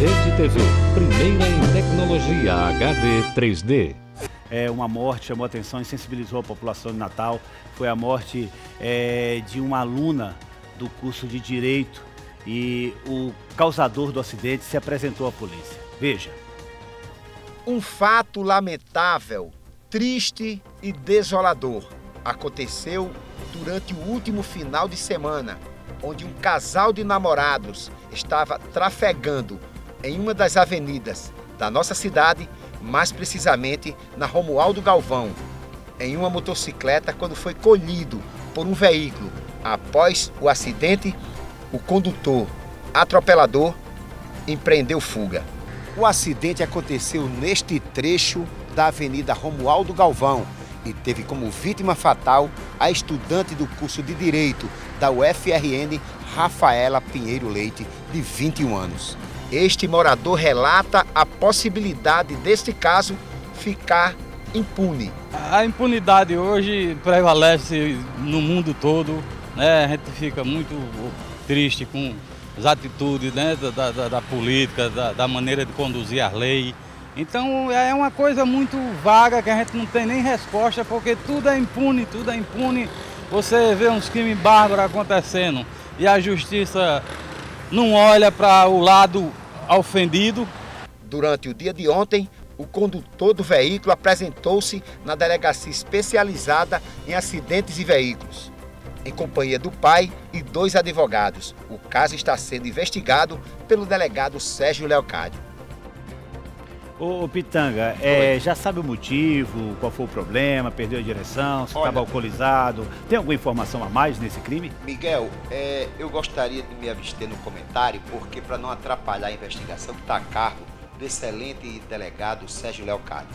Rede TV, primeira em tecnologia HD 3D. É, uma morte chamou a atenção e sensibilizou a população de Natal. Foi a morte é, de uma aluna do curso de Direito e o causador do acidente se apresentou à polícia. Veja. Um fato lamentável, triste e desolador aconteceu durante o último final de semana, onde um casal de namorados estava trafegando em uma das avenidas da nossa cidade, mais precisamente na Romualdo Galvão, em uma motocicleta quando foi colhido por um veículo. Após o acidente, o condutor atropelador empreendeu fuga. O acidente aconteceu neste trecho da Avenida Romualdo Galvão e teve como vítima fatal a estudante do curso de Direito da UFRN, Rafaela Pinheiro Leite, de 21 anos. Este morador relata a possibilidade deste caso ficar impune. A impunidade hoje prevalece no mundo todo, né? A gente fica muito triste com as atitudes né? da, da, da política, da, da maneira de conduzir as leis. Então é uma coisa muito vaga que a gente não tem nem resposta, porque tudo é impune, tudo é impune. Você vê uns crimes bárbaros acontecendo e a justiça não olha para o lado ofendido. Durante o dia de ontem, o condutor do veículo apresentou-se na delegacia especializada em acidentes e veículos, em companhia do pai e dois advogados. O caso está sendo investigado pelo delegado Sérgio Leocádio. Ô, Pitanga, é, já sabe o motivo, qual foi o problema, perdeu a direção, se estava alcoolizado? Tem alguma informação a mais nesse crime? Miguel, é, eu gostaria de me abster no comentário, porque para não atrapalhar a investigação que está a cargo do excelente delegado Sérgio Leocádio.